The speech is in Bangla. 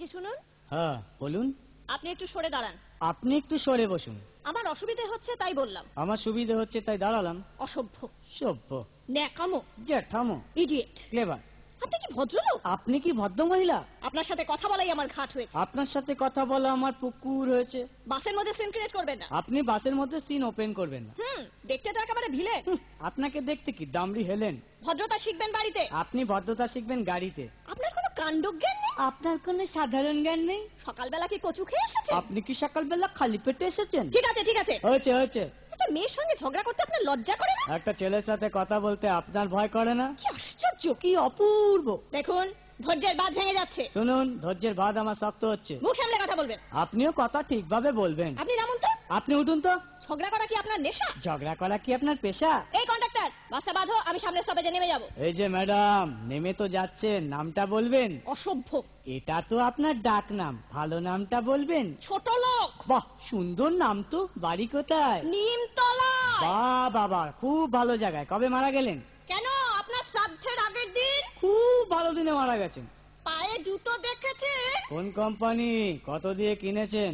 যে শুনুন। হ্যাঁ বলুন। আপনি একটু সরে দাঁড়ান। আপনি একটু সরে বসুন। আমার অসুবিধে হচ্ছে তাই বললাম। আমার সুবিধে হচ্ছে তাই দাঁড়ালাম। অসভ্য। সভ্য। ন্যাকামো। জ্যাঠামো। ইডিয়েট ক্লেভার আপনি কি ভদ্রলোক? আপনি কি ভদ্র মহিলা? আপনার সাথে কথা বলাই আমার ঘাট হয়েছে। আপনার সাথে কথা বলা আমার পুকুর হয়েছে। বাসের মধ্যে সিন ক্রিয়েট করবেন না। আপনি বাসের মধ্যে সিন ওপেন করবেন না। হুম দেখতে তো একেবারে ভিলে। হুঁ, আপনাকে দেখতে কি? ডামরি হেলেন। ভদ্রতা শিখবেন বাড়িতে। আপনি ভদ্রতা শিখবেন গাড়িতে। কাণ্ডজ্ঞান নেই? আপনার কোনো সাধারণ জ্ঞান নেই? সকালবেলা কি কচু খেয়ে এসেছেন? আপনি কি সকালবেলা খালি পেটে এসেছেন? ঠিক আছে ঠিক আছে। হয়েছে হয়েছে। একটা মেয়ের সঙ্গে ঝগড়া করতে আপনার লজ্জা করে না? একটা ছেলের সাথে কথা বলতে আপনার ভয় করে না? কি আশ্চর্য কি অপূর্ব। দেখুন ধৈর্যের বাঁধ ভেঙে যাচ্ছে। শুনুন ধৈর্যের ভাত আমার শক্ত হচ্ছে। মুখ সামলে কথা বলবেন। আপনিও কথা ঠিকভাবে বলবেন। আপনি নামুন তো? আপনি উঠুন তো। ঝগড়া করা কি আপনার নেশা? ঝগড়া করা কি আপনার পেশা? বাসটা বাঁধো আমি সামনের স্টপেজে নেমে যাব। এই যে ম্যাডাম নেমে তো যাচ্ছেন নামটা বলবেন? অসভ্য। এটা তো আপনার ডাক নাম ভালো নামটা বলবেন? ছোট লোক। বাহ সুন্দর নাম তো বাড়ি কোথায়? নিমতলা বাহ বাবা খুব ভালো জায়গায়। কবে মারা গেলেন? কেন? আপনার শ্রাদ্ধের আগের দিন? খুব ভালো দিনে মারা গেছেন। পায়ে জুতো দেখেছে কোন কোম্পানি? কত দিয়ে কিনেছেন?